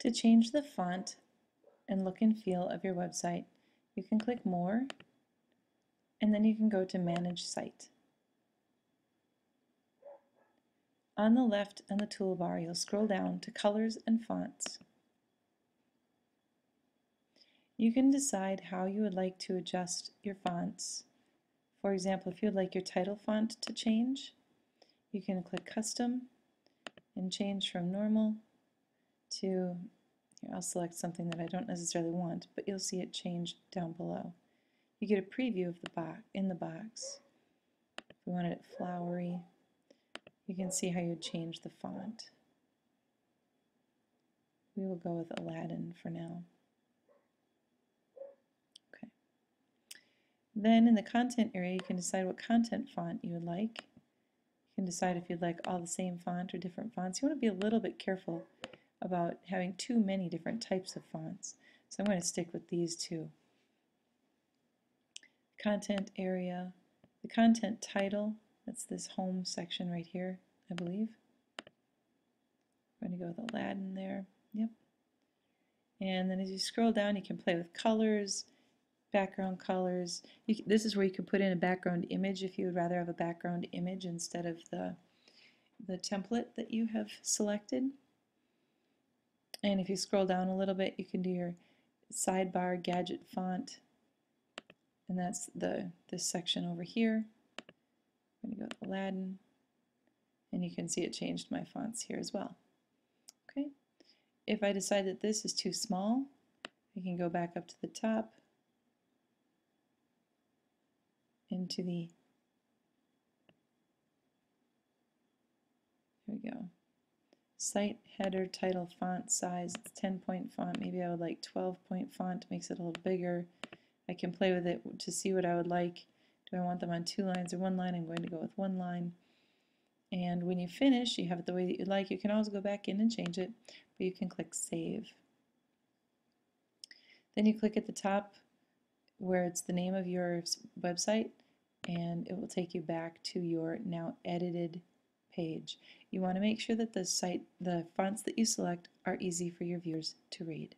To change the font and look and feel of your website, you can click More, and then you can go to Manage Site. On the left on the toolbar, you'll scroll down to Colors and Fonts. You can decide how you would like to adjust your fonts. For example, if you would like your title font to change, you can click Custom and change from normal to, here I'll select something that I don't necessarily want, but you'll see it change down below. You get a preview of the box in the box. If we wanted it flowery, you can see how you'd change the font. We will go with Aladdin for now. Okay. Then in the content area, you can decide what content font you would like You can decide if you'd like all the same font or different fonts. You want to be a little bit careful about having too many different types of fonts. So I'm going to stick with these two. Content area, the content title, that's this home section right here, I believe. I'm going to go with Aladdin there. Yep. And then as you scroll down, you can play with colors, background colors. Can, this is where you can put in a background image if you would rather have a background image instead of the, the template that you have selected. And if you scroll down a little bit, you can do your sidebar gadget font. And that's the this section over here. I'm going to go with Aladdin. And you can see it changed my fonts here as well. Okay. If I decide that this is too small, I can go back up to the top into the, here we go, site header title font size, it's 10 point font, maybe I would like 12 point font, makes it a little bigger. I can play with it to see what I would like. Do I want them on two lines or one line? I'm going to go with one line. And when you finish, you have it the way that you'd like. You can always go back in and change it, but you can click Save. Then you click at the top where it's the name of your website and it will take you back to your now edited page. You want to make sure that the site, the fonts that you select are easy for your viewers to read.